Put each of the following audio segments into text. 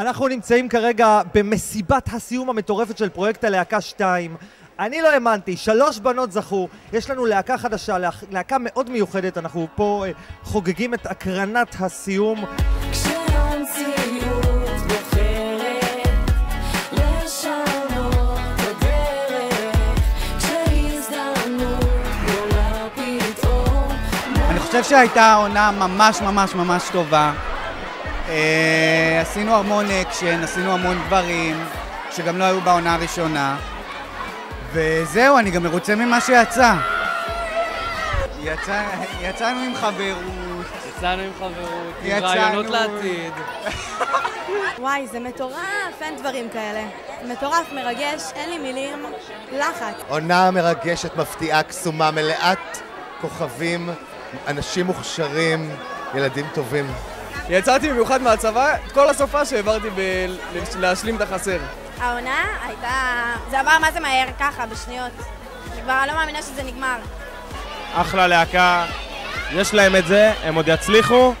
אנחנו נמצאים כרגע במסיבת הסיום המטורפת של פרויקט הלהקה 2. אני לא האמנתי, שלוש בנות זכו, יש לנו להקה חדשה, להקה מאוד מיוחדת, אנחנו פה אה, חוגגים את הקרנת הסיום. אני חושב שהייתה עונה ממש ממש ממש טובה. אה, עשינו המון אקשן, עשינו המון דברים שגם לא היו בעונה הראשונה. וזהו, אני גם מרוצה ממה שיצא. יצא, יצאנו עם חברות. יצאנו עם חברות, עם רעיונות לעתיד. וואי, זה מטורף, אין דברים כאלה. מטורף, מרגש, אין לי מילים, לחץ. עונה מרגשת, מפתיעה, קסומה, מלאת כוכבים, אנשים מוכשרים, ילדים טובים. יצאתי במיוחד מהצבא, כל הסופה שהעברתי ב- להשלים את החסר. העונה הייתה... זה עבר מה זה מהר, ככה, בשניות. אני כבר לא מאמינה שזה נגמר. אחלה להקה, יש להם את זה, הם עוד יצליחו,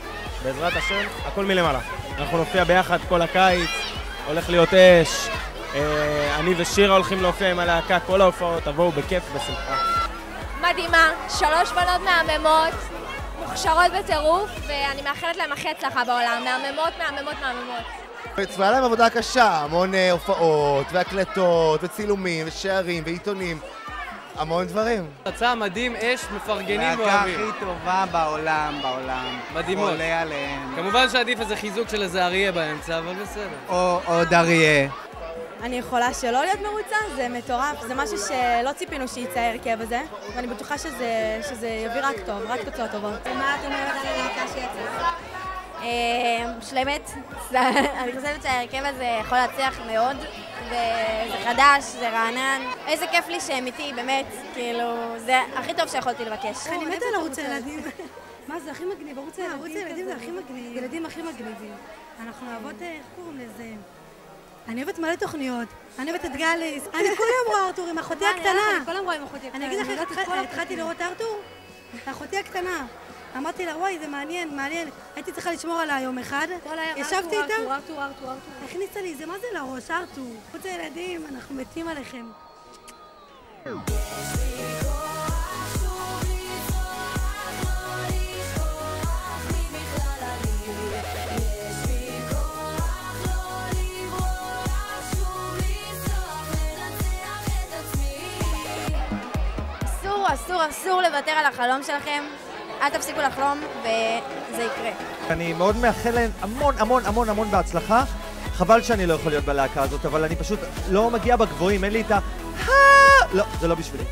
בעזרת השם, הכל מלמעלה. אנחנו נופיע ביחד כל הקיץ, הולך להיות אש, אה, אני ושירה הולכים להופיע עם הלהקה, כל ההופעות, תבואו בכיף, בשמחה. מדהימה, שלוש בנות מהממות, מוכשרות בטירוף, ואני מאחלת להם הכי הצלחה בעולם, מהממות, מהממות, מהממות. צבעה להם עבודה קשה, המון אה, הופעות, והקלטות, וצילומים, ושערים, ועיתונים, המון דברים. יצא מדהים, אש, מפרגנים להקה ואוהבים. הכי טובה בעולם, בעולם. מדהימות. עולה עליהן. כמובן שעדיף איזה חיזוק של איזה אריה באמצע, אבל בסדר. או עוד אריה. אני יכולה שלא להיות מרוצה? זה מטורף, זה משהו שלא ציפינו שייצא ההרכב הזה, ואני בטוחה שזה, שזה יביא רק טוב, רק תוצאות טובות. מה את אומרת על הלהקה שיצאה? מושלמת. אני חושבת שההרכב הזה יכול להצליח מאוד, וזה חדש, זה רענן. איזה כיף לי שהם איתי, באמת, כאילו, זה הכי טוב שיכולתי לבקש. אני מתה על ערוץ הילדים. מה זה הכי מגניב, ערוץ. ערוץ הילדים זה הכי מגניב. ילדים הכי מגניבים. אנחנו אוהבות, איך קוראים לזה? אני אוהבת מלא תוכניות. אני אוהבת את גליס. אני יום רואה ארתור עם אחותי הקטנה. אני יום רואה עם אחותי אני אגיד לך התח- התחלתי לראות ארתור? אחותי הקטנה. אמרתי לה, וואי, זה מעניין, מעניין. הייתי צריכה לשמור עליה יום אחד. ישבתי איתה, ארתור, ארתור, ארתור. הכניסה לי, זה מה זה לראש, ארתור. חוץ הילדים, אנחנו מתים עליכם. אסור, אסור, לוותר על החלום שלכם. אל תפסיקו לחלום, וזה יקרה. אני מאוד מאחל להם המון המון המון המון בהצלחה. חבל שאני לא יכול להיות בלהקה הזאת, אבל אני פשוט לא מגיע בגבוהים, אין לי את ה... לא, זה לא בשבילי.